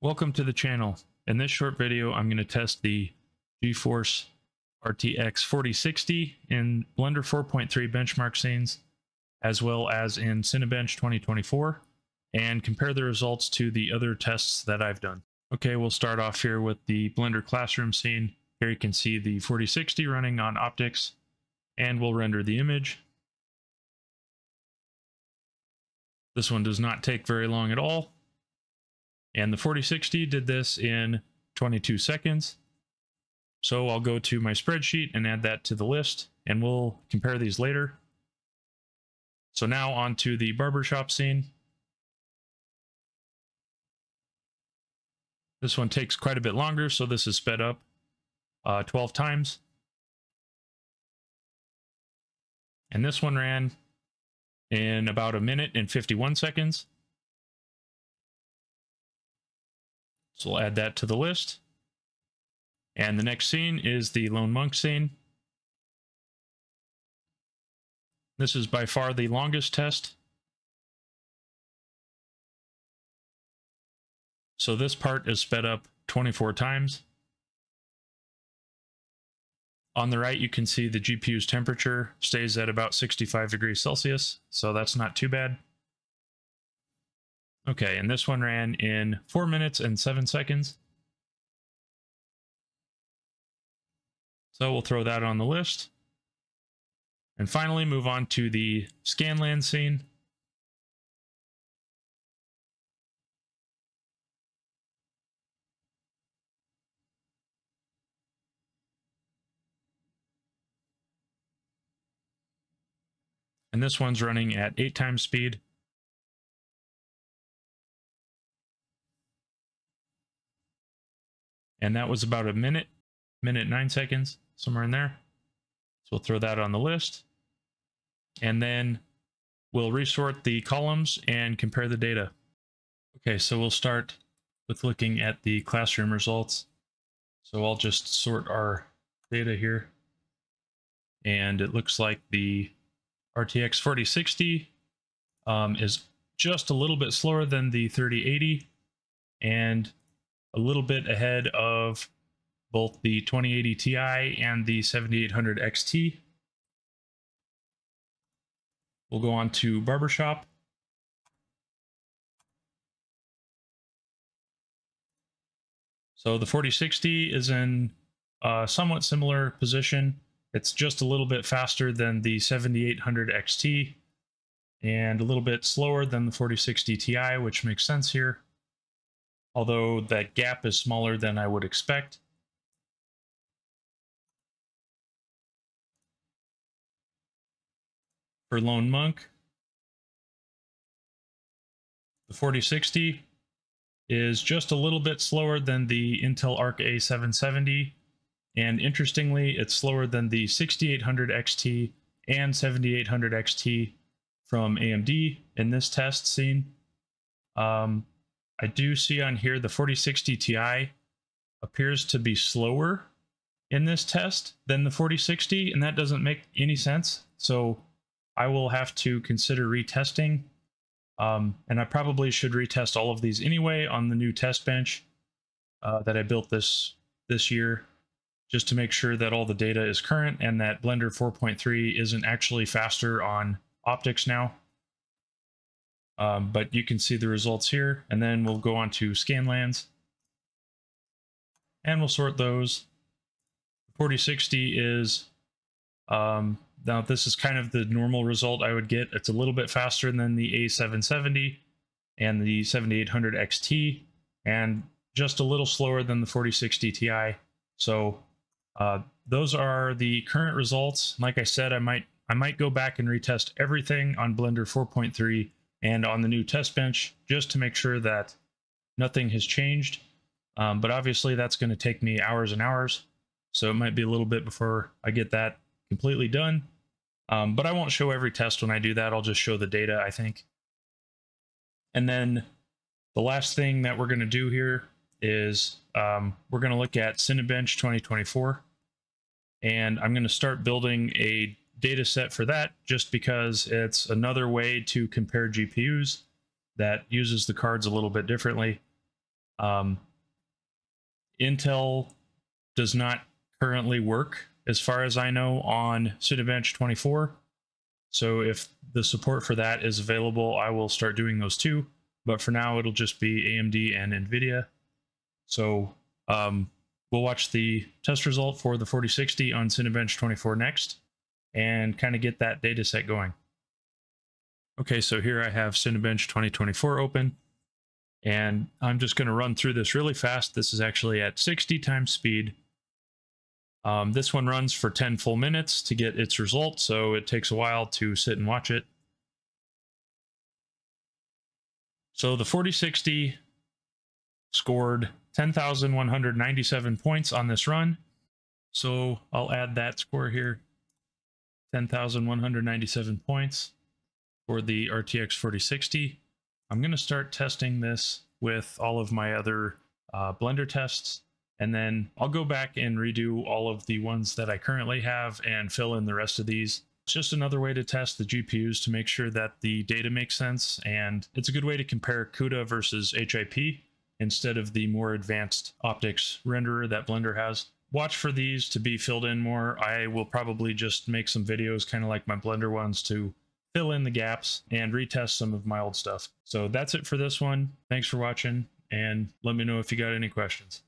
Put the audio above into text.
Welcome to the channel. In this short video, I'm going to test the GeForce RTX 4060 in Blender 4.3 benchmark scenes, as well as in Cinebench 2024, and compare the results to the other tests that I've done. Okay, we'll start off here with the Blender classroom scene. Here you can see the 4060 running on OptiX, and we'll render the image. This one does not take very long at all, and the 4060 did this in 22 seconds. So I'll go to my spreadsheet and add that to the list, and we'll compare these later. So now on to the barbershop scene. This one takes quite a bit longer, so this is sped up uh, 12 times. And this one ran in about a minute and 51 seconds. So we'll add that to the list. And the next scene is the Lone Monk scene. This is by far the longest test. So this part is sped up 24 times. On the right, you can see the GPU's temperature stays at about 65 degrees Celsius, so that's not too bad. Okay, and this one ran in 4 minutes and 7 seconds. So we'll throw that on the list. And finally, move on to the Scanlands scene. And this one's running at 8 times speed. And that was about a minute, minute nine seconds, somewhere in there. So we'll throw that on the list. And then we'll resort the columns and compare the data. Okay, so we'll start with looking at the classroom results. So I'll just sort our data here. And it looks like the RTX 4060 um, is just a little bit slower than the 3080 and a little bit ahead of both the 2080 Ti and the 7800 XT. We'll go on to Barbershop. So the 4060 is in a somewhat similar position. It's just a little bit faster than the 7800 XT and a little bit slower than the 4060 Ti, which makes sense here although that gap is smaller than I would expect. For Lone Monk, the 4060 is just a little bit slower than the Intel Arc A770, and interestingly, it's slower than the 6800 XT and 7800 XT from AMD in this test scene. Um, I do see on here the 4060 Ti appears to be slower in this test than the 4060, and that doesn't make any sense. So I will have to consider retesting. Um, and I probably should retest all of these anyway on the new test bench uh, that I built this this year, just to make sure that all the data is current and that Blender 4.3 isn't actually faster on OptiX now. Um, but you can see the results here, and then we'll go on to Scanlands, and we'll sort those. 4060 is, um, now this is kind of the normal result I would get. It's a little bit faster than the A770 and the 7800 XT, and just a little slower than the 4060 Ti. So uh, those are the current results. Like I said, I might I might go back and retest everything on Blender 4.3 and on the new test bench just to make sure that nothing has changed. Um, but obviously that's going to take me hours and hours. So it might be a little bit before I get that completely done. Um, but I won't show every test when I do that. I'll just show the data, I think. And then the last thing that we're going to do here is um, we're going to look at Cinebench 2024. And I'm going to start building a data set for that just because it's another way to compare GPUs that uses the cards a little bit differently. Um, Intel does not currently work, as far as I know, on Cinebench 24. So if the support for that is available, I will start doing those too. But for now, it'll just be AMD and NVIDIA. So um, we'll watch the test result for the 4060 on Cinebench 24 next and kind of get that data set going. Okay, so here I have Cinebench 2024 open. And I'm just going to run through this really fast. This is actually at 60 times speed. Um, this one runs for 10 full minutes to get its result, so it takes a while to sit and watch it. So the 4060 scored 10,197 points on this run. So I'll add that score here. 10,197 points for the RTX 4060. I'm going to start testing this with all of my other uh, Blender tests, and then I'll go back and redo all of the ones that I currently have and fill in the rest of these. It's just another way to test the GPUs to make sure that the data makes sense, and it's a good way to compare CUDA versus HIP instead of the more advanced OptiX renderer that Blender has. Watch for these to be filled in more. I will probably just make some videos kind of like my Blender ones to fill in the gaps and retest some of my old stuff. So that's it for this one. Thanks for watching and let me know if you got any questions.